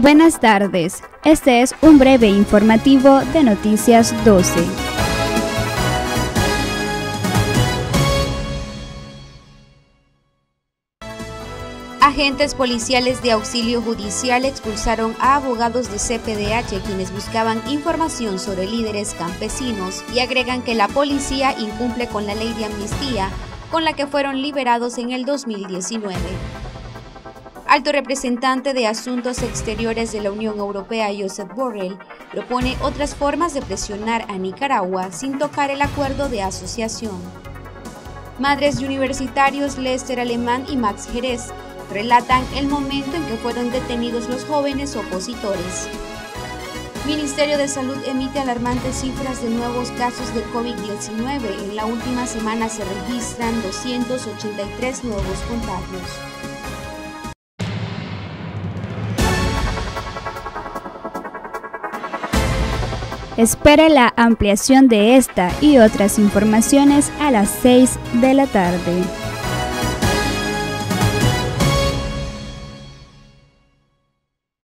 Buenas tardes, este es un breve informativo de Noticias 12. Agentes policiales de auxilio judicial expulsaron a abogados de CPDH quienes buscaban información sobre líderes campesinos y agregan que la policía incumple con la ley de amnistía con la que fueron liberados en el 2019. Alto representante de Asuntos Exteriores de la Unión Europea, Josep Borrell, propone otras formas de presionar a Nicaragua sin tocar el acuerdo de asociación. Madres de universitarios Lester Alemán y Max Jerez relatan el momento en que fueron detenidos los jóvenes opositores. Ministerio de Salud emite alarmantes cifras de nuevos casos de COVID-19. En la última semana se registran 283 nuevos contagios. Espera la ampliación de esta y otras informaciones a las 6 de la tarde.